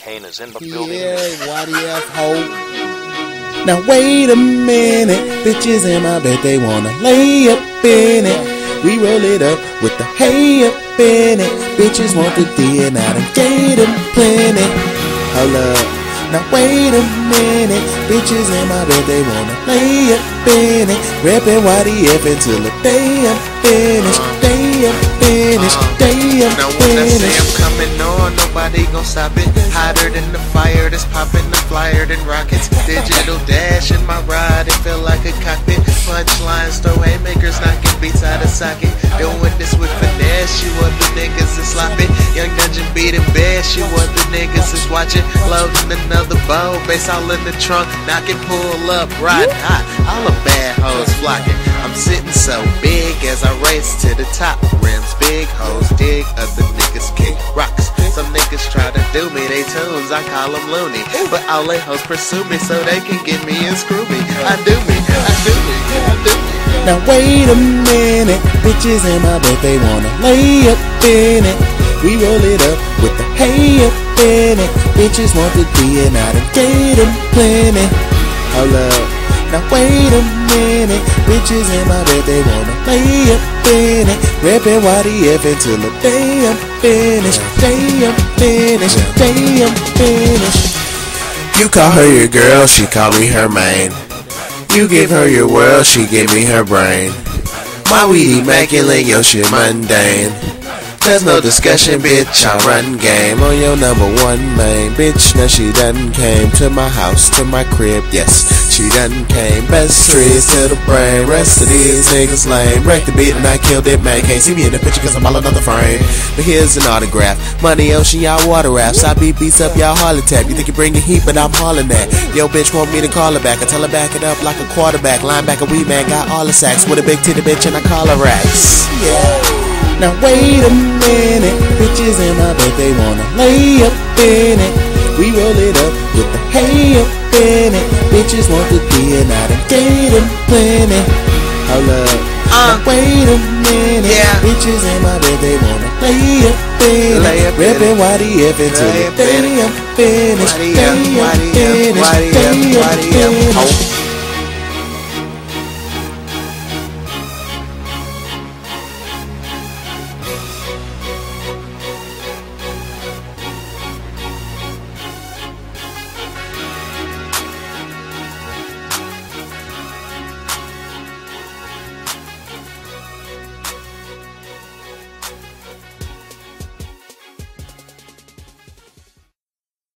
Kane is in the building. Yeah, YDF hope. Now wait a minute, bitches in my bed they wanna lay up in it. We roll it up with the hay up in it. Bitches want the D and I done gave them plenty. Hold up. Now wait a minute, bitches in my bed they wanna lay up in it. Reppin' YDF until the day I'm finished. Day I'm finished. Uh, day I'm Now when I say finished. On, nobody gon' stop it. Hotter than the fire that's popping, the flyer than rockets. Digital dash in my ride, it feel like a cockpit. Punchlines, throw haymakers, knocking beats out of socket. Doing this with finesse, you other niggas is sloppy. Yung Dungeon beating bash, you other niggas is watching. Loading another bow, bass all in the trunk, knocking, pull up, riding hot. All the bad hoes flocking. I'm sitting so big as I race to the top. Rims big, hoes dig, other do me, they tunes, I call them loony. But all they hoes pursue me so they can get me and screw me. I do me, I do me, I do me. Now wait a minute, bitches in my bed they wanna lay up in it. We roll it up with the hay up in it. Bitches want to be and I done gave them plenty. Hold up. Now wait a minute, bitches in my bed they wanna lay up in it. Reppin' YDF until the day I'm finished. Day I'm finished. Day I'm finished. You call her your girl, she call me her main. You give her your world, she give me her brain. My weed immaculate, your shit mundane. There's no discussion, bitch. I run game on your number one main bitch. Now she done came to my house, to my crib. Yes, she done came. Best trees to the brain. Rest of these niggas lame. Break the beat and I killed it, man. Can't see me in the picture cause I'm all another frame. But here's an autograph. Money ocean, y'all water rafts. I beat beats up, y'all holler tap. You think you bring heat, but I'm hauling that. Yo, bitch want me to call her back. I tell her back it up like a quarterback. Linebacker, we man, got all the sacks. With a big titty bitch and I call her racks. Yeah. Now wait a minute, bitches in my bed they wanna lay up in it. We roll it up with the hay up in it. Bitches want the D and I done gave them plenty. Hold up. Uh, now wait a minute, yeah. bitches in my bed they wanna lay up in Lay it. up in Reppin' YDF until Lay the up in day it. I'm finished. Day I'm finished.